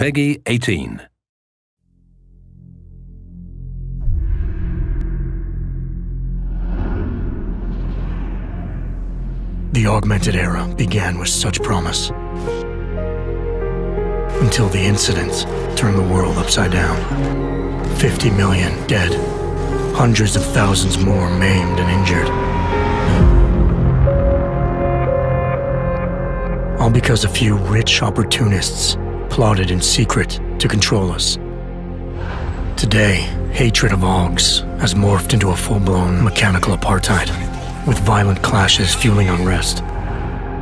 PEGI 18. The augmented era began with such promise. Until the incidents turned the world upside down. 50 million dead, hundreds of thousands more maimed and injured. All because a few rich opportunists plotted in secret to control us. Today, hatred of Augs has morphed into a full-blown mechanical apartheid with violent clashes fueling unrest.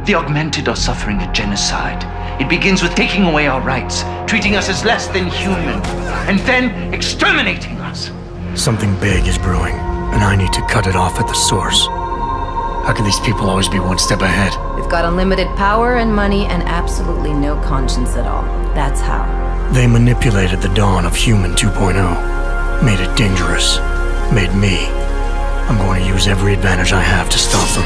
The augmented are suffering a genocide. It begins with taking away our rights, treating us as less than human, and then exterminating us. Something big is brewing, and I need to cut it off at the source. How can these people always be one step ahead? They've got unlimited power and money and absolutely no conscience at all. That's how. They manipulated the dawn of Human 2.0, made it dangerous, made me I'm going to use every advantage I have to stop them.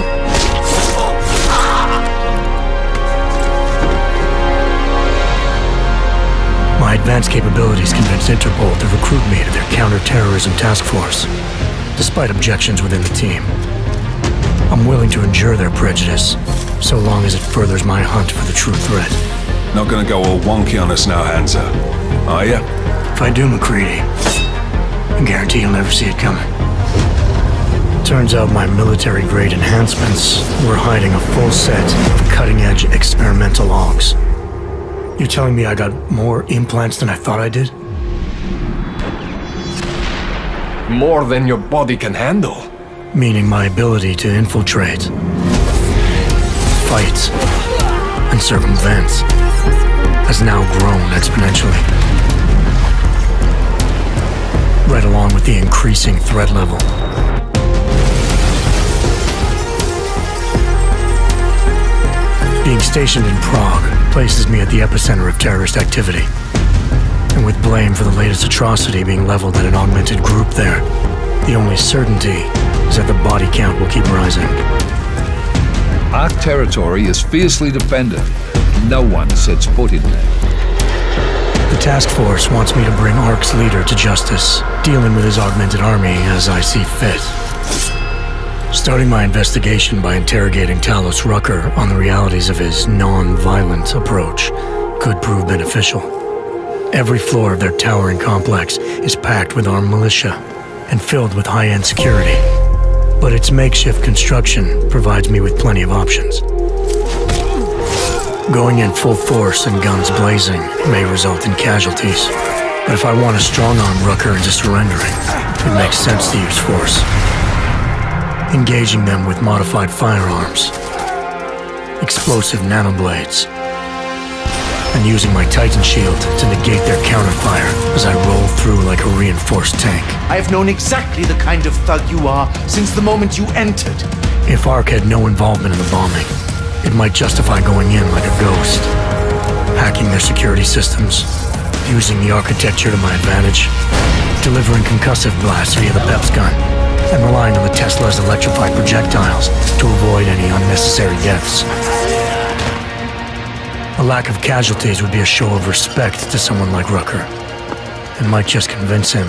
My advanced capabilities convinced Interpol to recruit me to their counter-terrorism task force, despite objections within the team. I'm willing to endure their prejudice, so long as it furthers my hunt for the true threat. Not gonna go all wonky on us now, Jensen, are ya? If I do, MacReady, I guarantee you'll never see it coming. Turns out my military-grade enhancements were hiding a full set of cutting-edge experimental augs. You're telling me I got more implants than I thought I did? More than your body can handle? Meaning my ability to infiltrate, fight, and circumvent has now grown exponentially. Right along with the increasing threat level. Being stationed in Prague places me at the epicenter of terrorist activity. And with blame for the latest atrocity being leveled at an augmented group there, the only certainty is that the body count will keep rising. Our territory is fiercely defended. No one sets foot in there. The task force wants me to bring ARC's leader to justice, dealing with his augmented army as I see fit. Starting my investigation by interrogating Talos Rucker on the realities of his non-violent approach could prove beneficial. Every floor of their towering complex is packed with armed militia and filled with high-end security. But its makeshift construction provides me with plenty of options. Going in full force and guns blazing may result in casualties. But if I want to strong-arm Rucker into surrendering, it makes sense to use force engaging them with modified firearms, explosive nanoblades, and using my Titan shield to negate their counterfire as I through like a reinforced tank. I have known exactly the kind of thug you are since the moment you entered. If ARC had no involvement in the bombing, it might justify going in like a ghost, hacking their security systems, using the architecture to my advantage, delivering concussive blasts via the PEPS gun, and relying on the Tesla's electrified projectiles to avoid any unnecessary deaths. A lack of casualties would be a show of respect to someone like Rucker, and might just convince him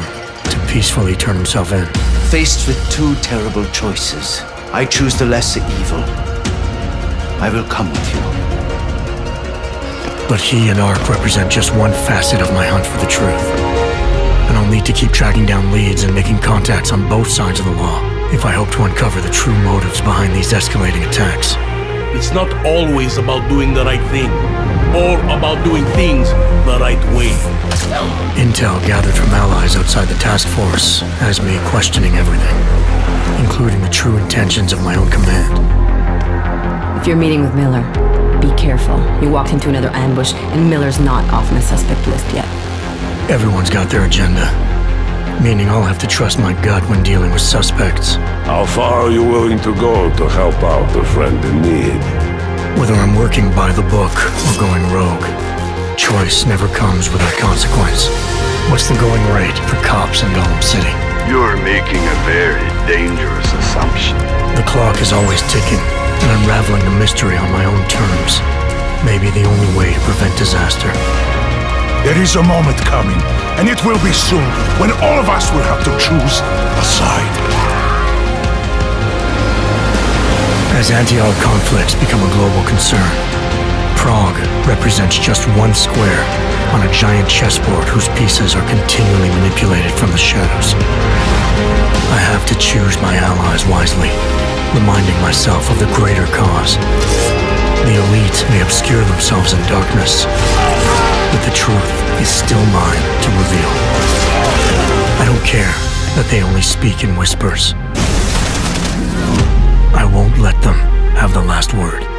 to peacefully turn himself in. Faced with two terrible choices, I choose the lesser evil. I will come with you. But he and ARC represent just one facet of my hunt for the truth and I'll need to keep tracking down leads and making contacts on both sides of the law if I hope to uncover the true motives behind these escalating attacks. It's not always about doing the right thing, or about doing things the right way. Intel gathered from allies outside the task force has me questioning everything, including the true intentions of my own command. If you're meeting with Miller, be careful. You walked into another ambush, and Miller's not off on the suspect list yet. Everyone's got their agenda. Meaning I'll have to trust my gut when dealing with suspects. How far are you willing to go to help out a friend in need? Whether I'm working by the book or going rogue, choice never comes without consequence. What's the going rate for cops in Golem City? You're making a very dangerous assumption. The clock is always ticking, and unraveling the mystery on my own terms may be the only way to prevent disaster. There is a moment coming, and it will be soon, when all of us will have to choose a side. As anti-Aug conflicts become a global concern, Prague represents just one square on a giant chessboard whose pieces are continually manipulated from the shadows. I have to choose my allies wisely, reminding myself of the greater cause. The elite may obscure themselves in darkness, but the truth is still mine to reveal. I don't care that they only speak in whispers. I won't let them have the last word.